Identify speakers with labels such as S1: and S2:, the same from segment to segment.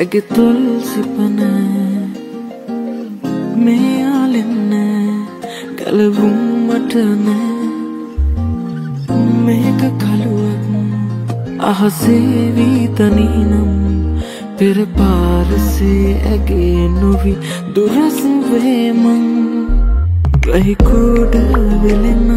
S1: ඇගේ තොල් සිපන මේ යාලෙන්න ගැලවුම් මට නෑ මේක කළුවක් අහසේ වීතනීනම් පෙර පාරසේ ඇගේ නොවි දුරස් වේමං වැහිකෝඩ වෙලෙන්න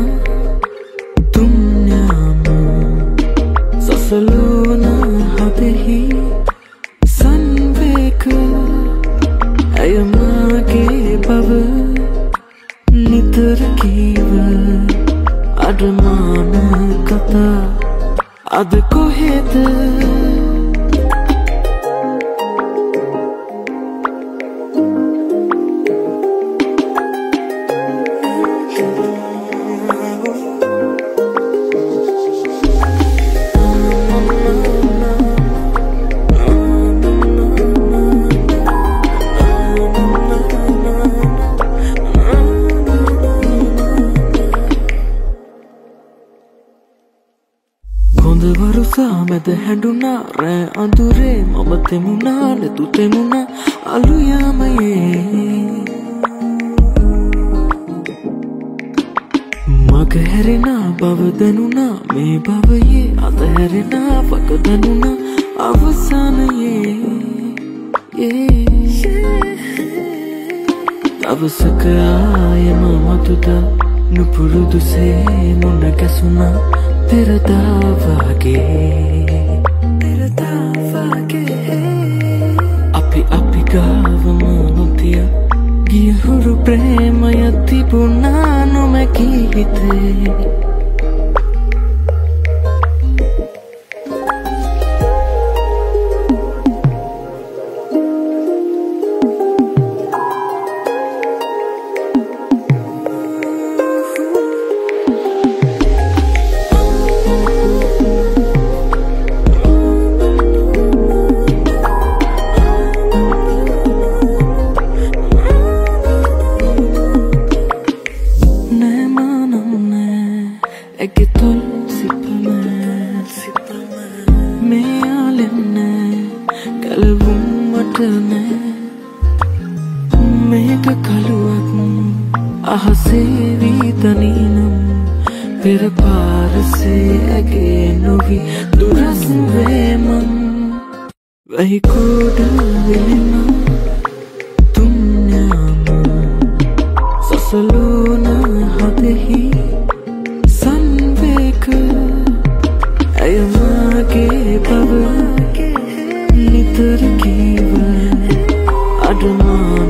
S1: නිතර කීව අඩමාන කතා අද කොඳ වරුසා මැද හැඩුනා රෑ අඳුරේ මම තෙමුණා නැතු තෙමුණා අලුයාමයේ. මග හැරෙනා බව දැනුණා මේ භවයේ අතහැරෙනා පක දැනුණා අවසානයේ. දවසක ආයම මතුද නුපුරුදුසේ මුණ ගැසුණා පෙරදාවාගේ. පෙරදාවාගේ. අපි අපි ගාවම නොතිය ගියහුරු ප්‍රේමය තිබුණා නොමැකී හිතේ ඇගිතුන් සිපම මෙයාලෙන්න කල්වුම් වටනෑ මේක කළුවත් අහසේවී තනීනම් පෙර පාරසේ ඇගේ නොවී දුරස්වේමම් වැහිකෝඩ වෙලෙනම් තුන්ඥාම සසලෝන හදෙහි නිතර කීව අඩුමා